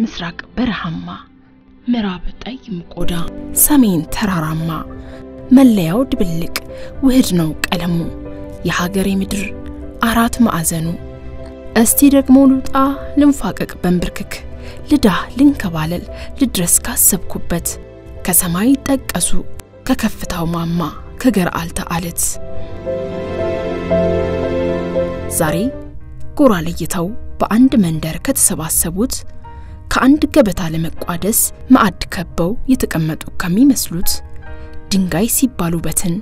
ምስራቅ በረሃማ፣ ምዕራብ ጠይም ቆዳ፣ ሰሜን ተራራማ፣ መለያው ድብልቅ ውህድ ነው ቀለሙ። የሀገሬ ምድር አራት ማዕዘኑ። እስቲ ደግሞ ልውጣ ልንፋቀቅ በንብርክክ። ልዳህ ልንከባለል ልድረስ ካሰብኩበት። ከሰማይ ጠቀሱ ከከፍታው ማማ ከገርአልታ አለት። ዛሬ ጎራ ለይተው በአንድ መንደር ከተሰባሰቡት ከአንድ ገበታ ለመቋደስ ማዕድ ከበው የተቀመጡ ከሚመስሉት ድንጋይ ሲባል ውበትን፣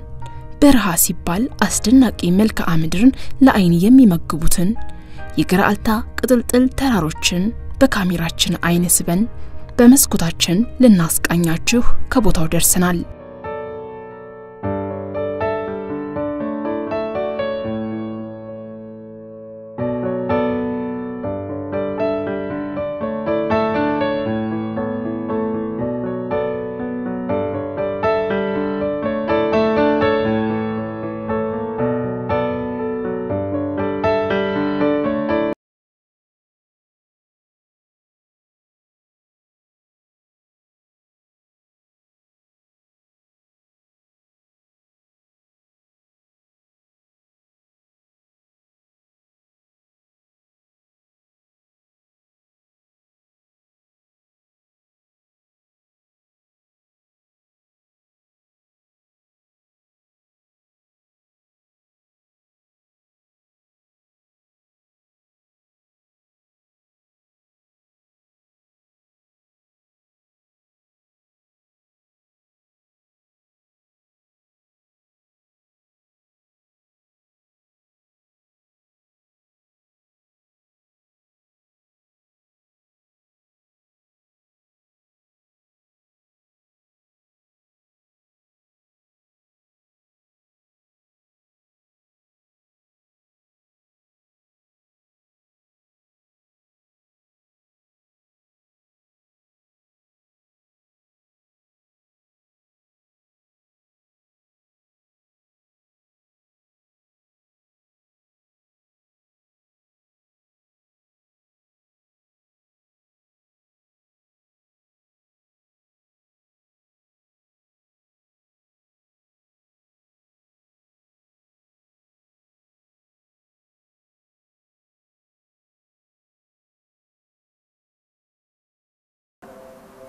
በረሃ ሲባል አስደናቂ መልክዓ ምድርን ለአይን የሚመግቡትን የገርአልታ ቅጥልጥል ተራሮችን በካሜራችን አይን ስበን በመስኮታችን ልናስቃኛችሁ ከቦታው ደርሰናል።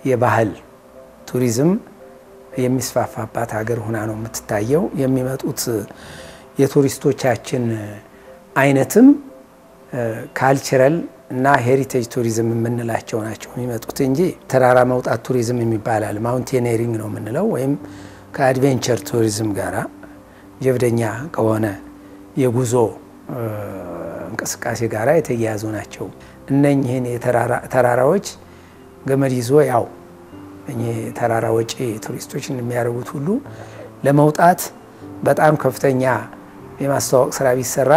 የባህል ቱሪዝም የሚስፋፋባት ሀገር ሁና ነው የምትታየው። የሚመጡት የቱሪስቶቻችን አይነትም cultural እና heritage tourism የምንላቸው ናቸው የሚመጡት እንጂ ተራራ መውጣት ቱሪዝም የሚባለው mountaineering ነው የምንለው ወይም ከ adventure tourism ጋራ ጀብደኛ ከሆነ የጉዞ እንቅስቃሴ ጋራ የተያያዙ ናቸው። እነኝህን ተራራዎች ገመድ ይዞ ያው እኚህ ተራራ ወጪ ቱሪስቶች እንደሚያደርጉት ሁሉ ለመውጣት በጣም ከፍተኛ የማስተዋወቅ ስራ ቢሰራ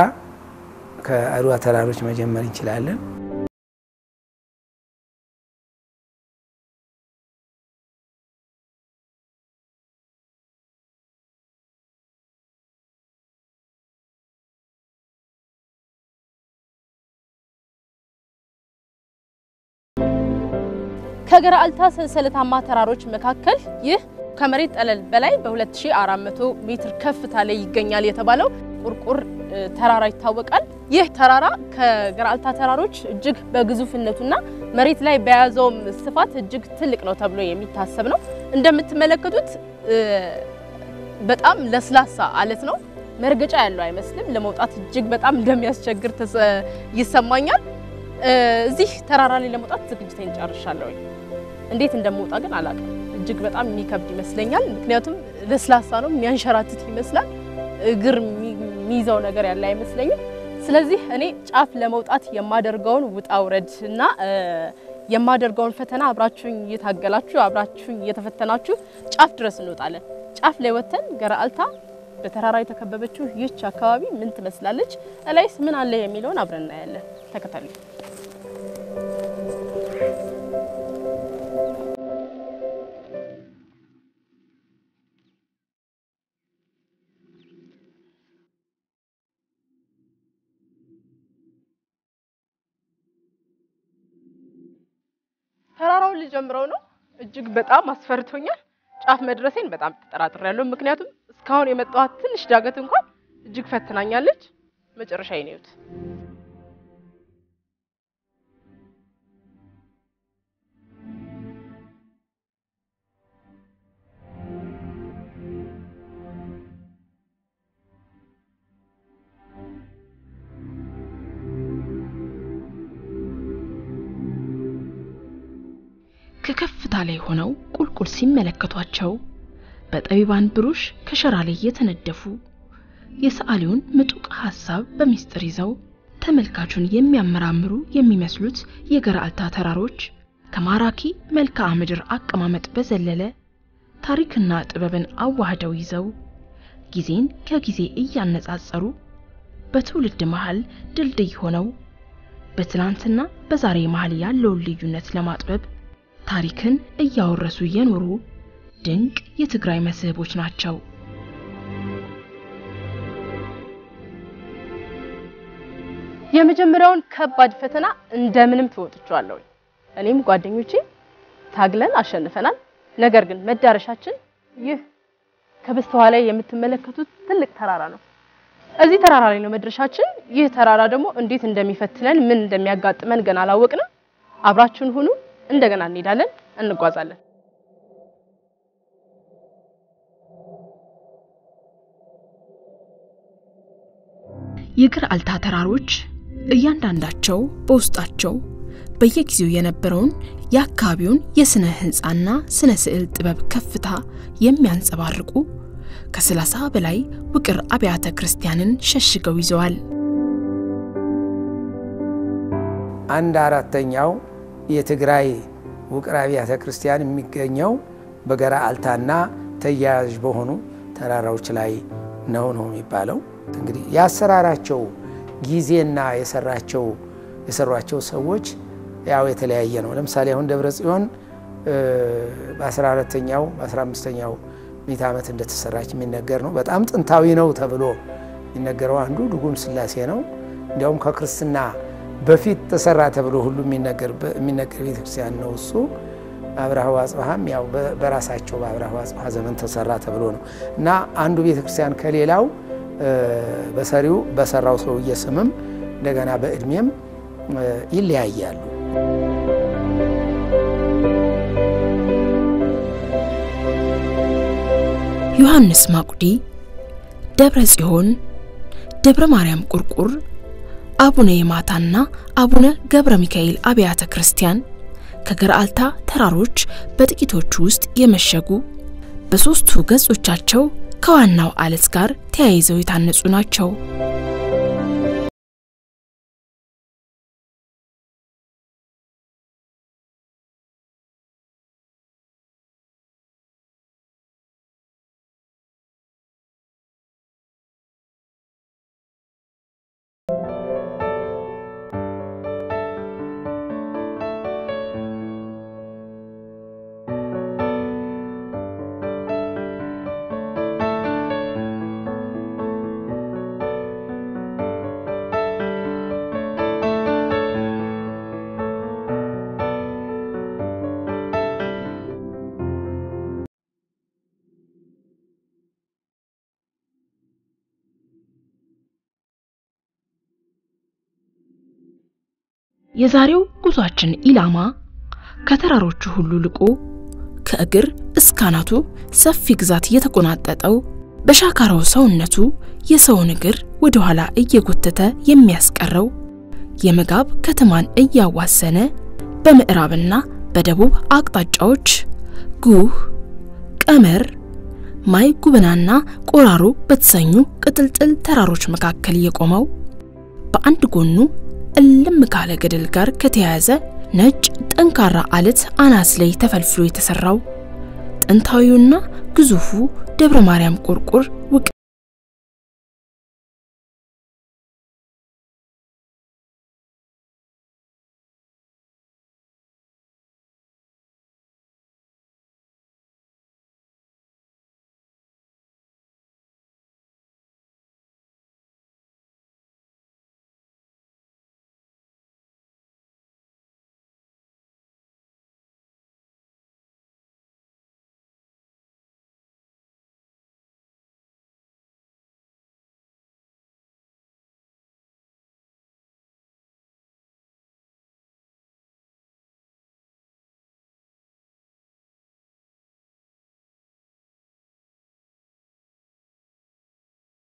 ከአድዋ ተራሮች መጀመር እንችላለን። ከገርአልታ ሰንሰለታማ ተራሮች መካከል ይህ ከመሬት ጠለል በላይ በ2400 ሜትር ከፍታ ላይ ይገኛል የተባለው ቁርቁር ተራራ ይታወቃል። ይህ ተራራ ከገርአልታ ተራሮች እጅግ በግዙፍነቱና መሬት ላይ በያዘውም ስፋት እጅግ ትልቅ ነው ተብሎ የሚታሰብ ነው። እንደምትመለከቱት በጣም ለስላሳ አለት ነው። መርገጫ ያለው አይመስልም። ለመውጣት እጅግ በጣም እንደሚያስቸግር ይሰማኛል። እዚህ ተራራ ላይ ለመውጣት ዝግጅቴን ጨርሻለሁ። እንዴት እንደምወጣ ግን አላውቅም። እጅግ በጣም የሚከብድ ይመስለኛል። ምክንያቱም ለስላሳ ነው፣ የሚያንሸራትት ይመስላል። እግር የሚይዘው ነገር ያለ አይመስለኝም። ስለዚህ እኔ ጫፍ ለመውጣት የማደርገውን ውጣ ውረድ እና የማደርገውን ፈተና አብራችሁኝ እየታገላችሁ አብራችሁኝ እየተፈተናችሁ ጫፍ ድረስ እንወጣለን። ጫፍ ላይ ወጥተን ገርአልታ በተራራ የተከበበችው ይህች አካባቢ ምን ትመስላለች፣ እላይስ ምን አለ የሚለውን አብረን እናያለን። ተከተሉ። ልጀምረው ነው። እጅግ በጣም አስፈርቶኛል። ጫፍ መድረሴን በጣም ተጠራጥሬያለሁ። ምክንያቱም እስካሁን የመጣኋት ትንሽ ዳገት እንኳን እጅግ ፈትናኛለች። መጨረሻ ይኔዩት ከከፍታ ላይ ሆነው ቁልቁል ሲመለከቷቸው በጠቢባን ብሩሽ ከሸራ ላይ የተነደፉ የሰዓሊውን ምጡቅ ሐሳብ በሚስጥር ይዘው ተመልካቹን የሚያመራምሩ የሚመስሉት የገራልታ ተራሮች ከማራኪ መልክዓ ምድር አቀማመጥ በዘለለ ታሪክና ጥበብን አዋህደው ይዘው ጊዜን ከጊዜ እያነጻጸሩ በትውልድ መሃል ድልድይ ሆነው በትናንትና በዛሬ መሃል ያለውን ልዩነት ለማጥበብ ታሪክን እያወረሱ የኖሩ ድንቅ የትግራይ መስህቦች ናቸው። የመጀመሪያውን ከባድ ፈተና እንደምንም ተወጥቻለሁ። እኔም ጓደኞቼ ታግለን አሸንፈናል። ነገር ግን መዳረሻችን ይህ ከበስተኋላ የምትመለከቱት ትልቅ ተራራ ነው። እዚህ ተራራ ላይ ነው መድረሻችን። ይህ ተራራ ደግሞ እንዴት እንደሚፈትነን ምን እንደሚያጋጥመን ገና አላወቅንም። አብራችሁን ሁኑ። እንደገና እንሄዳለን፣ እንጓዛለን። የገራልታ ተራሮች እያንዳንዳቸው በውስጣቸው በየጊዜው የነበረውን የአካባቢውን የስነ ህንፃና ስነ ስዕል ጥበብ ከፍታ የሚያንጸባርቁ ከሰላሳ በላይ ውቅር አብያተ ክርስቲያንን ሸሽገው ይዘዋል። አንድ አራተኛው የትግራይ ውቅር አብያተ ክርስቲያን የሚገኘው በገራልታና ተያያዥ በሆኑ ተራራዎች ላይ ነው ነው የሚባለው። እንግዲህ የአሰራራቸው ጊዜና የሰራቸው የሰሯቸው ሰዎች ያው የተለያየ ነው። ለምሳሌ አሁን ደብረ ጽዮን በ14ተኛው በ15ተኛው ምዕተ ዓመት እንደተሰራች የሚነገር ነው። በጣም ጥንታዊ ነው ተብሎ የሚነገረው አንዱ ድጉም ስላሴ ነው። እንዲያውም ከክርስትና በፊት ተሰራ ተብሎ ሁሉ የሚነገር ቤተክርስቲያን ነው እሱ። አብርሃ ወአጽብሃም ያው በራሳቸው በአብርሃ ወአጽብሃ ዘመን ተሰራ ተብሎ ነው እና አንዱ ቤተክርስቲያን ከሌላው በሰሪው በሰራው ሰውዬ ስምም እንደገና በእድሜም ይለያያሉ። ዮሐንስ ማቁዲ፣ ደብረ ጽዮን፣ ደብረ ማርያም ቁርቁር፣ አቡነ የማታና አቡነ ገብረ ሚካኤል አብያተ ክርስቲያን ከገራልታ ተራሮች በጥቂቶቹ ውስጥ የመሸጉ በሦስቱ ገጾቻቸው ከዋናው አለት ጋር ተያይዘው የታነጹ ናቸው። የዛሬው ጉዟችን ኢላማ ከተራሮቹ ሁሉ ልቆ ከእግር እስከ አናቱ ሰፊ ግዛት የተቆናጠጠው በሻካራው ሰውነቱ የሰውን እግር ወደ ኋላ እየጎተተ የሚያስቀረው የመጋብ ከተማን እያዋሰነ በምዕራብና በደቡብ አቅጣጫዎች ጉህ፣ ቀመር፣ ማይ ጉብናና ቆራሮ በተሰኙ ቅጥልጥል ተራሮች መካከል የቆመው በአንድ ጎኑ እልም ካለ ገደል ጋር ከተያያዘ ነጭ ጠንካራ አለት አናት ላይ ተፈልፍሎ የተሰራው ጥንታዊውና ግዙፉ ደብረ ማርያም ቁርቁር ውቅ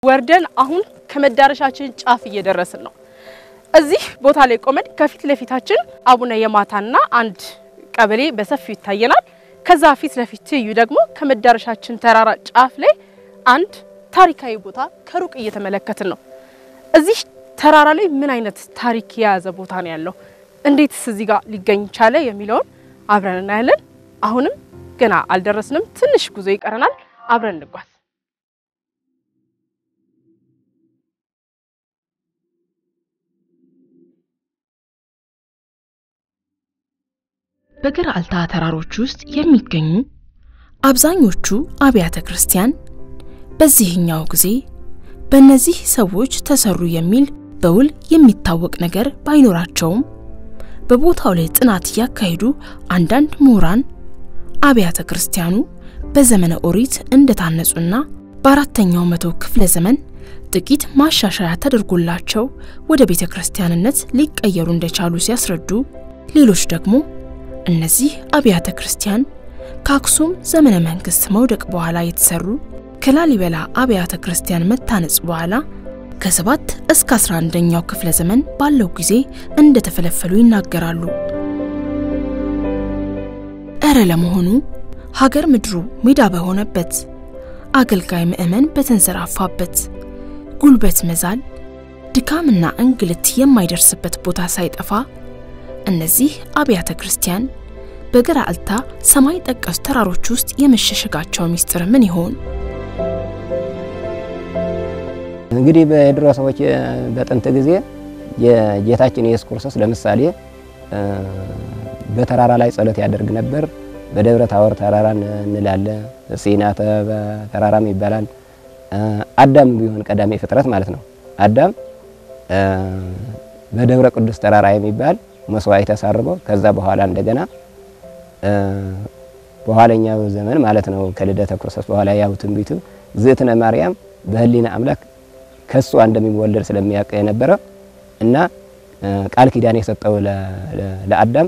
ወርደን አሁን ከመዳረሻችን ጫፍ እየደረስን ነው። እዚህ ቦታ ላይ ቆመን ከፊት ለፊታችን አቡነ የማታና አንድ ቀበሌ በሰፊው ይታየናል። ከዛ ፊት ለፊት ትይዩ ደግሞ ከመዳረሻችን ተራራ ጫፍ ላይ አንድ ታሪካዊ ቦታ ከሩቅ እየተመለከትን ነው። እዚህ ተራራ ላይ ምን አይነት ታሪክ የያዘ ቦታ ነው ያለው፣ እንዴትስ እዚህ ጋር ሊገኝ ቻለ የሚለውን አብረን እናያለን። አሁንም ገና አልደረስንም፣ ትንሽ ጉዞ ይቀረናል። አብረን እንጓዝ። በገራልታ ተራሮች ውስጥ የሚገኙ አብዛኞቹ አብያተ ክርስቲያን በዚህኛው ጊዜ በእነዚህ ሰዎች ተሰሩ የሚል በውል የሚታወቅ ነገር ባይኖራቸውም በቦታው ላይ ጥናት ያካሄዱ አንዳንድ ምሁራን አብያተ ክርስቲያኑ በዘመነ ኦሪት እንደታነጹና በአራተኛው መቶ ክፍለ ዘመን ጥቂት ማሻሻያ ተደርጎላቸው ወደ ቤተ ክርስቲያንነት ሊቀየሩ እንደቻሉ ሲያስረዱ፣ ሌሎች ደግሞ እነዚህ አብያተ ክርስቲያን ከአክሱም ዘመነ መንግስት መውደቅ በኋላ የተሰሩ ከላሊበላ አብያተ ክርስቲያን መታነጽ በኋላ ከሰባት እስከ 11ኛው ክፍለ ዘመን ባለው ጊዜ እንደተፈለፈሉ ይናገራሉ። እረ ለመሆኑ ሀገር ምድሩ ሜዳ በሆነበት አገልጋይ ምዕመን በተንሰራፋበት ጉልበት መዛል ድካምና እንግልት የማይደርስበት ቦታ ሳይጠፋ እነዚህ አብያተ ክርስቲያን በገራልታ ሰማይ ጠቀስ ተራሮች ውስጥ የመሸሸጋቸው ምስጢር ምን ይሆን? እንግዲህ በድሮ ሰዎች በጥንት ጊዜ የጌታችን ኢየሱስ ክርስቶስ ለምሳሌ በተራራ ላይ ጸሎት ያደርግ ነበር። በደብረ ታቦር ተራራ እንላለን፣ ሲና ተራራም ይባላል። አዳም ቢሆን ቀዳሚ ፍጥረት ማለት ነው። አዳም በደብረ ቅዱስ ተራራ የሚባል መስዋዕት ተሳርጎ ከዛ በኋላ እንደገና በኋለኛው ዘመን ማለት ነው ከልደተ ክርስቶስ በኋላ ያው ትንቢቱ ዝእትነ ማርያም በህሊና አምላክ ከሷ እንደሚወለድ ስለሚያውቅ የነበረ እና ቃል ኪዳን የሰጠው ለአዳም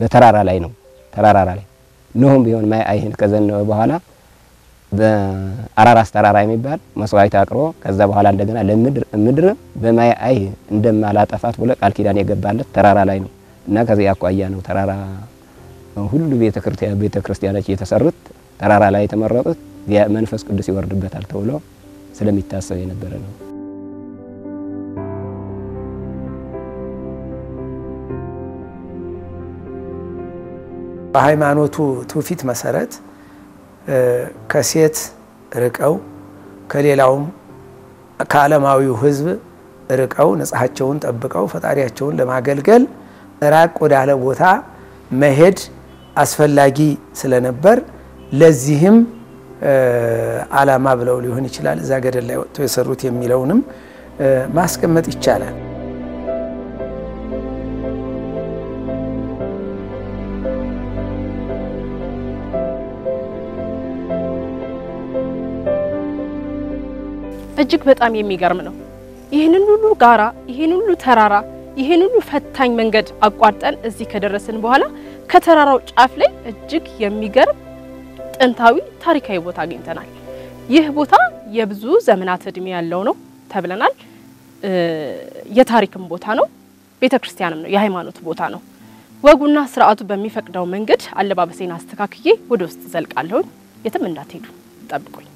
በተራራ ላይ ነው። ተራራ ላይ ኖህም ቢሆን ማይ አይህን ከዘነበ በኋላ በአራራስ ተራራ የሚባል መስዋዕት አቅርቦ ከዛ በኋላ እንደገና ለምድር በማይ አይህ እንደማላጠፋት ብሎ ቃል ኪዳን የገባለት ተራራ ላይ ነው እና ከዚህ አኳያ ነው ተራራ ሁሉ ቤተ ክርስቲያኖች የተሰሩት ተራራ ላይ የተመረጡት መንፈስ ቅዱስ ይወርድበታል ተብሎ ስለሚታሰብ የነበረ ነው። በሃይማኖቱ ትውፊት መሰረት ከሴት ርቀው ከሌላውም ከዓለማዊው ሕዝብ ርቀው ንጽሐቸውን ጠብቀው ፈጣሪያቸውን ለማገልገል ራቅ ወዳለ ቦታ መሄድ አስፈላጊ ስለነበር ለዚህም ዓላማ ብለው ሊሆን ይችላል እዛ ገደል ላይ ወጥተው የሰሩት የሚለውንም ማስቀመጥ ይቻላል። እጅግ በጣም የሚገርም ነው። ይህንን ሁሉ ጋራ፣ ይህን ሁሉ ተራራ፣ ይህን ሁሉ ፈታኝ መንገድ አቋርጠን እዚህ ከደረስን በኋላ ከተራራው ጫፍ ላይ እጅግ የሚገርም ጥንታዊ ታሪካዊ ቦታ አግኝተናል። ይህ ቦታ የብዙ ዘመናት እድሜ ያለው ነው ተብለናል። የታሪክም ቦታ ነው፣ ቤተ ክርስቲያንም ነው፣ የሃይማኖት ቦታ ነው። ወጉና ስርዓቱ በሚፈቅደው መንገድ አለባበሴን አስተካክዬ ወደ ውስጥ ዘልቃለሁ። የትም እንዳትሄዱ ጠብቁኝ።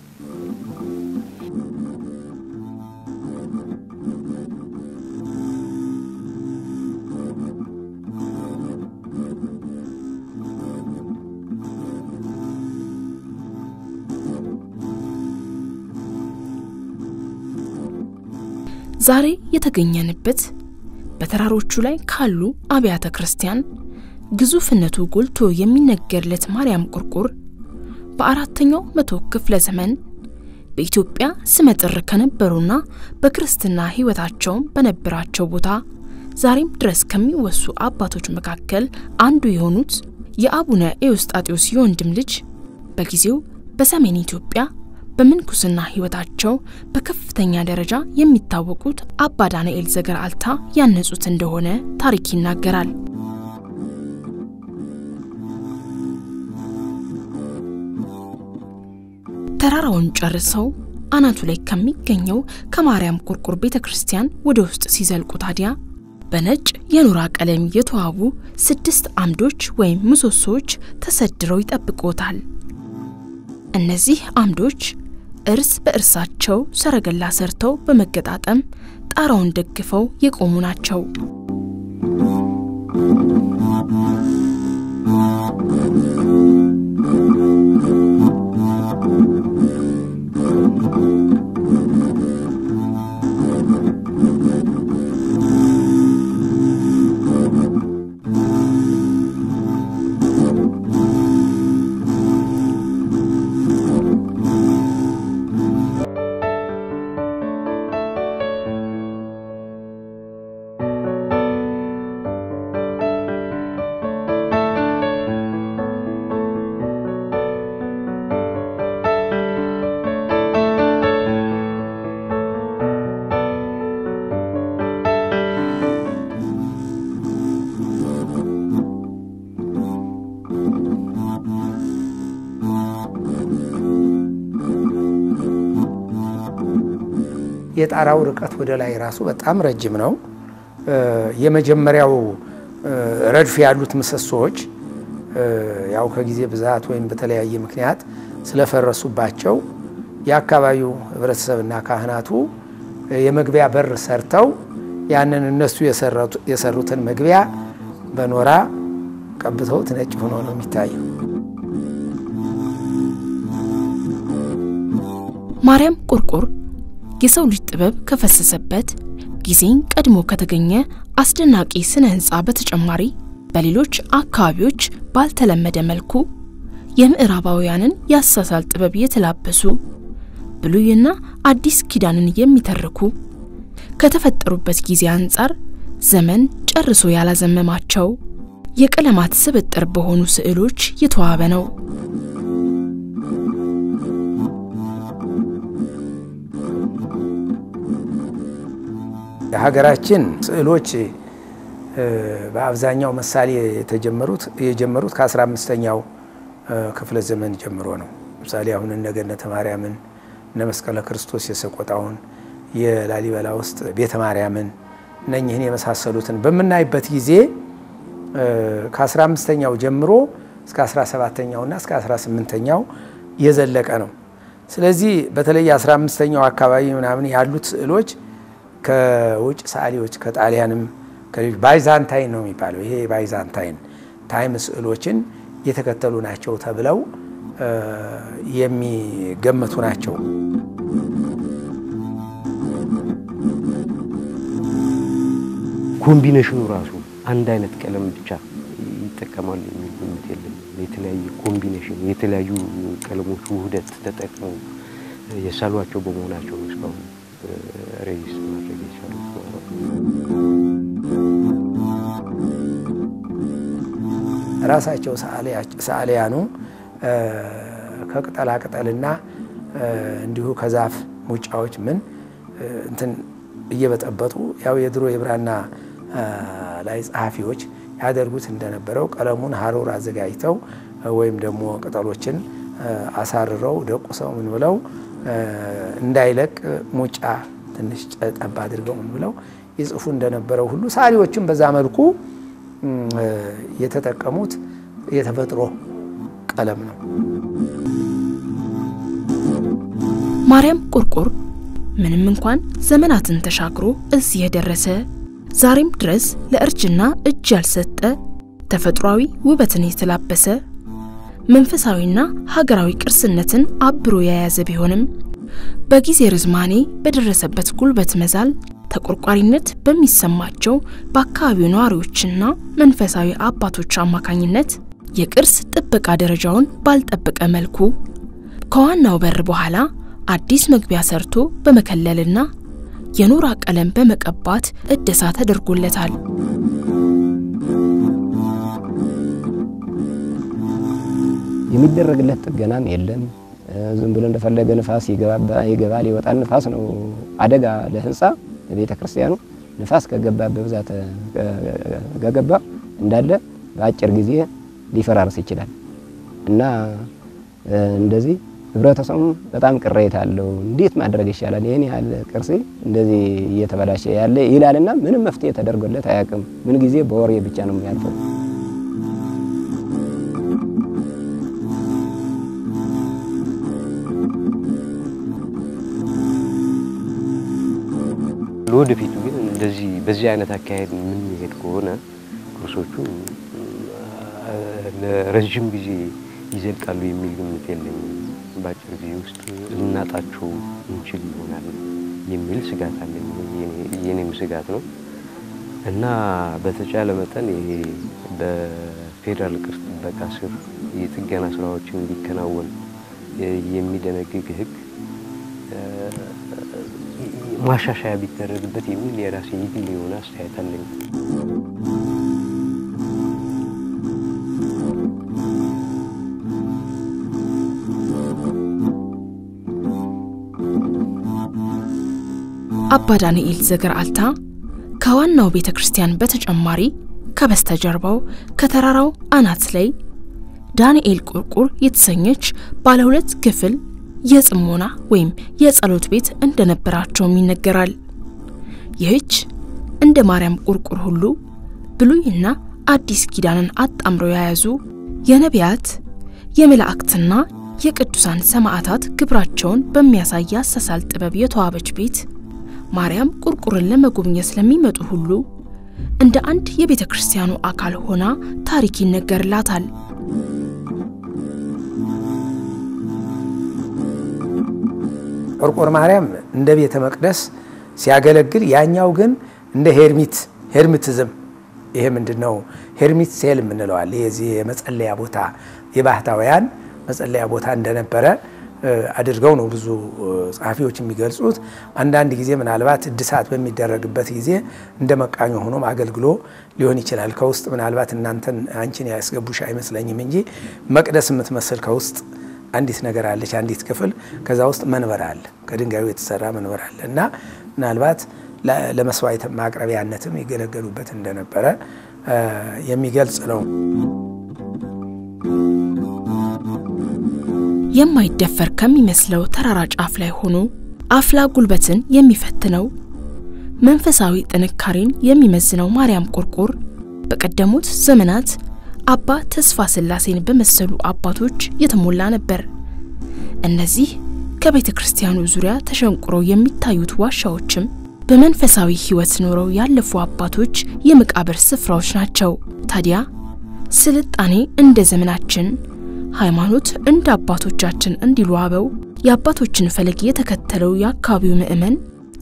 ዛሬ የተገኘንበት በተራሮቹ ላይ ካሉ አብያተ ክርስቲያን ግዙፍነቱ ጎልቶ የሚነገርለት ማርያም ቁርቁር በአራተኛው መቶ ክፍለ ዘመን በኢትዮጵያ ስመጥር ከነበሩና በክርስትና ሕይወታቸውም በነበራቸው ቦታ ዛሬም ድረስ ከሚወሱ አባቶች መካከል አንዱ የሆኑት የአቡነ ኤዎስጣቴዎስ የወንድም ልጅ በጊዜው በሰሜን ኢትዮጵያ በምንኩስና ሕይወታቸው በከፍተኛ ደረጃ የሚታወቁት አባ ዳንኤል ዘገርአልታ ያነጹት እንደሆነ ታሪክ ይናገራል። ተራራውን ጨርሰው አናቱ ላይ ከሚገኘው ከማርያም ቁርቁር ቤተ ክርስቲያን ወደ ውስጥ ሲዘልቁ ታዲያ በነጭ የኖራ ቀለም የተዋቡ ስድስት አምዶች ወይም ምሰሶዎች ተሰድረው ይጠብቆታል። እነዚህ አምዶች እርስ በእርሳቸው ሰረገላ ሰርተው በመገጣጠም ጣራውን ደግፈው የቆሙ ናቸው። የጣራው ርቀት ወደ ላይ ራሱ በጣም ረጅም ነው። የመጀመሪያው ረድፍ ያሉት ምሰሶዎች ያው ከጊዜ ብዛት ወይም በተለያየ ምክንያት ስለፈረሱባቸው የአካባቢው ሕብረተሰብና ካህናቱ የመግቢያ በር ሰርተው ያንን እነሱ የሰሩትን መግቢያ በኖራ ቀብተውት ነጭ ሆኖ ነው የሚታየው። ማርያም ቁርቁር የሰው ልጅ ጥበብ ከፈሰሰበት ጊዜን ቀድሞ ከተገኘ አስደናቂ ስነ ህንፃ በተጨማሪ በሌሎች አካባቢዎች ባልተለመደ መልኩ የምዕራባውያንን የአሳሳል ጥበብ የተላበሱ ብሉይና አዲስ ኪዳንን የሚተርኩ ከተፈጠሩበት ጊዜ አንጻር ዘመን ጨርሶ ያላዘመማቸው የቀለማት ስብጥር በሆኑ ስዕሎች የተዋበ ነው። የሀገራችን ስዕሎች በአብዛኛው ምሳሌ የተጀመሩት የጀመሩት ከ15ኛው ክፍለ ዘመን ጀምሮ ነው። ምሳሌ አሁን እነ ገነተ ማርያምን እነ መስቀለ ክርስቶስ የሰቆጣውን የላሊበላ ውስጥ ቤተ ማርያምን እነኝህን የመሳሰሉትን በምናይበት ጊዜ ከ15ኛው ጀምሮ እስከ 17ኛውና እስከ 18ኛው የዘለቀ ነው። ስለዚህ በተለይ 15ኛው አካባቢ ምናምን ያሉት ስዕሎች ከውጭ ሰዓሊዎች ከጣሊያንም Byzantine ነው የሚባለው። ይሄ Byzantine time ስዕሎችን የተከተሉ ናቸው ተብለው የሚገመቱ ናቸው። combination ኑ ራሱ አንድ አይነት ቀለም ብቻ ይጠቀማሉ የሚል የለም። የተለያየ combination የተለያዩ ቀለሞች ውህደት ተጠቅመው የሳሏቸው በመሆናቸው እስካሁን ሬጅስ ራሳቸው ሰዓሊያኑ ከቅጠላ ቅጠልና እንዲሁ ከዛፍ ሙጫዎች ምን እንትን እየበጠበጡ ያው የድሮ የብራና ላይ ጸሐፊዎች ያደርጉት እንደነበረው ቀለሙን ሀሩር አዘጋጅተው ወይም ደግሞ ቅጠሎችን አሳርረው ደቁሰው ምን ብለው እንዳይለቅ ሙጫ ትንሽ ጠብ አድርገው ምን ብለው ይጽፉ እንደነበረው ሁሉ ሰዓሊዎችም በዛ መልኩ የተጠቀሙት የተፈጥሮ ቀለም ነው። ማርያም ቁርቁር ምንም እንኳን ዘመናትን ተሻግሮ እዚህ የደረሰ ዛሬም ድረስ ለእርጅና እጅ ያልሰጠ ተፈጥሯዊ ውበትን የተላበሰ መንፈሳዊና ሀገራዊ ቅርስነትን አብሮ የያዘ ቢሆንም በጊዜ ርዝማኔ በደረሰበት ጉልበት መዛል ተቆርቋሪነት በሚሰማቸው በአካባቢው ነዋሪዎችና መንፈሳዊ አባቶች አማካኝነት የቅርስ ጥበቃ ደረጃውን ባልጠበቀ መልኩ ከዋናው በር በኋላ አዲስ መግቢያ ሰርቶ በመከለልና የኖራ ቀለም በመቀባት እደሳ ተደርጎለታል። የሚደረግለት ጥገናም የለም። ዝም ብሎ እንደፈለገ ንፋስ ይገባል ይወጣል። ንፋስ ነው አደጋ ለህንፃ ቤተ ክርስቲያኑ ንፋስ ከገባ በብዛት ከገባ እንዳለ በአጭር ጊዜ ሊፈራርስ ይችላል እና እንደዚህ ህብረተሰቡም በጣም ቅሬታ አለው። እንዴት ማድረግ ይሻላል? ይህን ያህል ቅርስ እንደዚህ እየተበላሸ ያለ ይላልና ምንም መፍትሄ ተደርጎለት አያውቅም። ምን ጊዜ በወሬ ብቻ ነው የሚያልፈው። ለወደፊቱ ግን እንደዚህ በዚህ አይነት አካሄድ የምንሄድ ከሆነ ቅርሶቹ ለረዥም ጊዜ ይዘልቃሉ የሚል ግምት የለኝም። በአጭር ጊዜ ውስጥ ልናጣቸው እንችል ይሆናል የሚል ስጋት አለኝ። የኔም ስጋት ነው እና በተቻለ መጠን ይሄ በፌዴራል ቅርስ ጥበቃ ስር የጥገና ስራዎችን እንዲከናወን የሚደነግግ ሕግ ማሻሻያ ቢደረግበት የሚል የራሴ የግል የሆነ አስተያየት አለኝ። አባ ዳንኤል ዘገርአልታ ከዋናው ቤተ ክርስቲያን በተጨማሪ ከበስተጀርባው ከተራራው አናት ላይ ዳንኤል ቁርቁር የተሰኘች ባለ ሁለት ክፍል የጽሞና ወይም የጸሎት ቤት እንደነበራቸውም ይነገራል። ይህች እንደ ማርያም ቁርቁር ሁሉ ብሉይና አዲስ ኪዳንን አጣምረው የያዙ የነቢያት የመላእክትና የቅዱሳን ሰማዕታት ግብራቸውን በሚያሳይ አሳሳል ጥበብ የተዋበች ቤት ማርያም ቁርቁርን ለመጎብኘት ለሚመጡ ሁሉ እንደ አንድ የቤተ ክርስቲያኑ አካል ሆና ታሪክ ይነገርላታል። ቁርቁር ማርያም እንደ ቤተ መቅደስ ሲያገለግል፣ ያኛው ግን እንደ hermit hermitism ይሄ ምንድን ነው? hermit cell የምንለው። የዚህ የመጸለያ ቦታ የባህታውያን መጸለያ ቦታ እንደነበረ አድርገው ነው ብዙ ጸሐፊዎች የሚገልጹት። አንዳንድ ጊዜ ምናልባት እድሳት በሚደረግበት ጊዜ እንደ መቃኞ ሆኖም አገልግሎ ሊሆን ይችላል። ከውስጥ ምናልባት እናንተን አንቺን ያስገቡሽ አይመስለኝም እንጂ መቅደስ የምትመስል ከውስጥ አንዲት ነገር አለች፣ አንዲት ክፍል። ከዛ ውስጥ መንበር አለ፣ ከድንጋዩ የተሰራ መንበር አለ እና ምናልባት ለመስዋዕት ማቅረቢያነትም ይገለገሉበት እንደነበረ የሚገልጽ ነው። የማይደፈር ከሚመስለው ተራራ ጫፍ ላይ ሆኖ አፍላ ጉልበትን የሚፈትነው መንፈሳዊ ጥንካሬን የሚመዝነው ማርያም ቁርቁር በቀደሙት ዘመናት አባ ተስፋ ስላሴን በመሰሉ አባቶች የተሞላ ነበር። እነዚህ ከቤተ ክርስቲያኑ ዙሪያ ተሸንቁረው የሚታዩት ዋሻዎችም በመንፈሳዊ ሕይወት ኖረው ያለፉ አባቶች የመቃብር ስፍራዎች ናቸው። ታዲያ ስልጣኔ እንደ ዘመናችን ሃይማኖት እንደ አባቶቻችን እንዲሉ አበው የአባቶችን ፈለግ የተከተለው የአካባቢው ምዕመን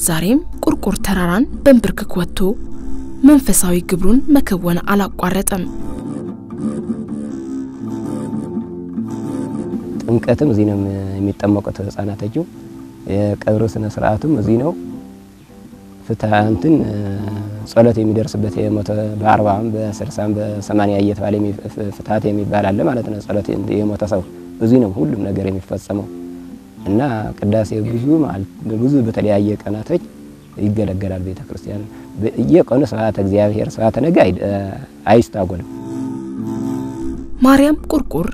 ዛሬም ቁርቁር ተራራን በንብርክክ ወጥቶ መንፈሳዊ ግብሩን መከወን አላቋረጠም። ጥምቀትም እዚህ ነው የሚጠመቁት ህጻናቶቹ። የቀብር ስነ ስርዓቱም እዚህ ነው። ፍትሐ እንትን ጸሎት የሚደርስበት የሞተ በአርባም በስልሳም በሰማንያ እየተባለ ፍትሐት የሚባል አለ ማለት ነው። ጸሎት የሞተ ሰው እዚህ ነው ሁሉም ነገር የሚፈጸመው እና ቅዳሴ ብዙ ብዙ በተለያየ ቀናቶች ይገለገላል ቤተ ክርስቲያን። እየቀኑ ስብሐተ እግዚአብሔር ስብሐተ ነጋ አይስታጎልም። ማርያም ቁርቁር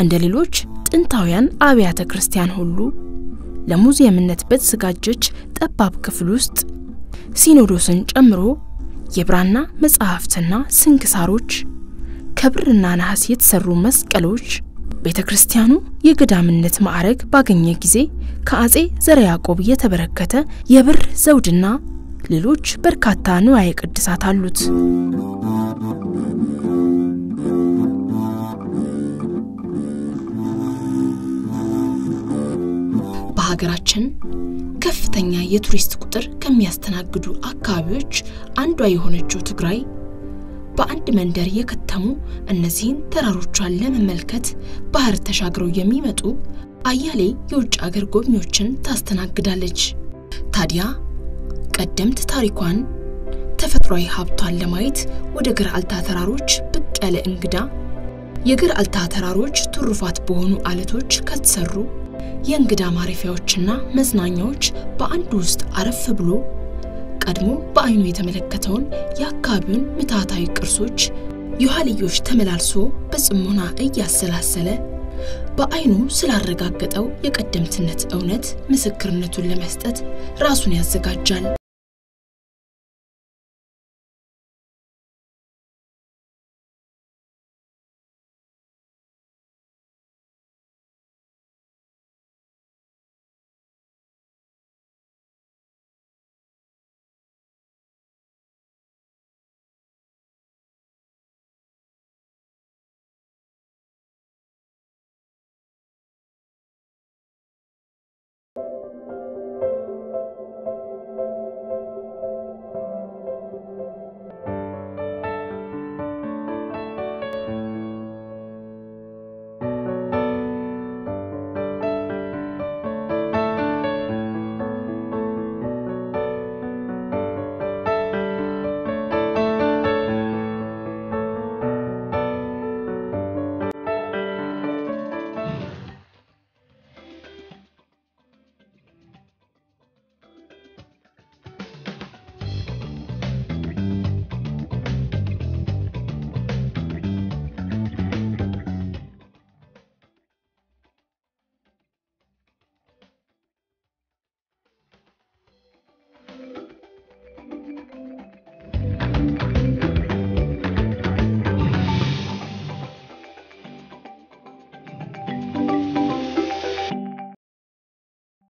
እንደ ሌሎች ጥንታውያን አብያተ ክርስቲያን ሁሉ ለሙዚየምነት በተዘጋጀች ጠባብ ክፍል ውስጥ ሲኖዶስን ጨምሮ የብራና መጻሕፍትና ስንክሳሮች፣ ከብርና ነሐስ የተሰሩ መስቀሎች፣ ቤተ ክርስቲያኑ የገዳምነት ማዕረግ ባገኘ ጊዜ ከአጼ ዘረ ያዕቆብ የተበረከተ የብር ዘውድና ሌሎች በርካታ ንዋየ ቅድሳት አሉት። በሀገራችን ከፍተኛ የቱሪስት ቁጥር ከሚያስተናግዱ አካባቢዎች አንዷ የሆነችው ትግራይ በአንድ መንደር የከተሙ እነዚህን ተራሮቿን ለመመልከት ባህር ተሻግረው የሚመጡ አያሌ የውጭ አገር ጎብኚዎችን ታስተናግዳለች። ታዲያ ቀደምት ታሪኳን፣ ተፈጥሯዊ ሀብቷን ለማየት ወደ ገርአልታ ተራሮች ብቅ ያለ እንግዳ የገርአልታ ተራሮች ትሩፋት በሆኑ አለቶች ከተሰሩ የእንግዳ ማረፊያዎችና መዝናኛዎች በአንዱ ውስጥ አረፍ ብሎ ቀድሞ በዓይኑ የተመለከተውን የአካባቢውን ምትሃታዊ ቅርሶች የኋልዮሽ ተመላልሶ በጽሞና እያሰላሰለ በዓይኑ ስላረጋገጠው የቀደምትነት እውነት ምስክርነቱን ለመስጠት ራሱን ያዘጋጃል።